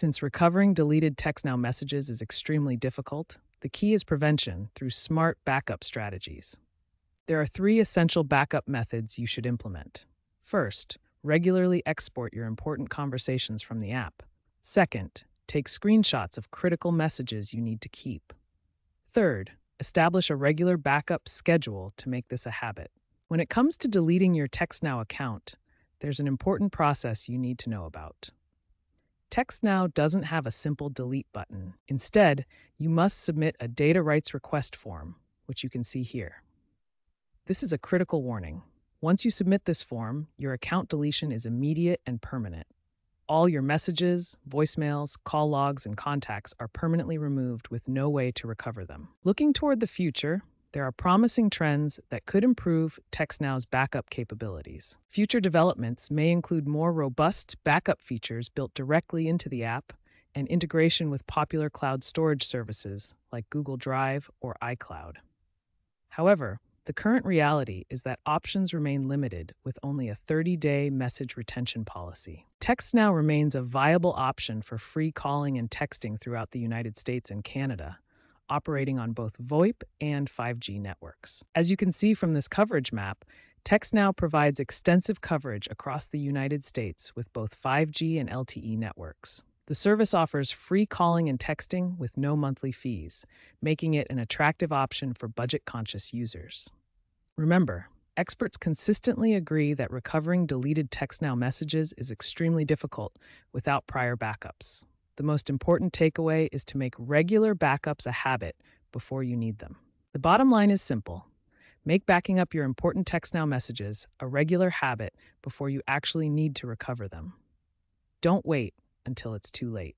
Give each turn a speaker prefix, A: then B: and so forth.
A: Since recovering deleted TextNow messages is extremely difficult, the key is prevention through smart backup strategies. There are three essential backup methods you should implement. First, regularly export your important conversations from the app. Second, take screenshots of critical messages you need to keep. Third, establish a regular backup schedule to make this a habit. When it comes to deleting your TextNow account, there's an important process you need to know about. TextNow doesn't have a simple delete button. Instead, you must submit a data rights request form, which you can see here. This is a critical warning. Once you submit this form, your account deletion is immediate and permanent. All your messages, voicemails, call logs, and contacts are permanently removed with no way to recover them. Looking toward the future, there are promising trends that could improve TextNow's backup capabilities. Future developments may include more robust backup features built directly into the app and integration with popular cloud storage services like Google Drive or iCloud. However, the current reality is that options remain limited with only a 30 day message retention policy. TextNow remains a viable option for free calling and texting throughout the United States and Canada, operating on both VoIP and 5G networks. As you can see from this coverage map, TextNow provides extensive coverage across the United States with both 5G and LTE networks. The service offers free calling and texting with no monthly fees, making it an attractive option for budget conscious users. Remember, experts consistently agree that recovering deleted TextNow messages is extremely difficult without prior backups. The most important takeaway is to make regular backups a habit before you need them. The bottom line is simple make backing up your important TextNow messages a regular habit before you actually need to recover them. Don't wait until it's too late.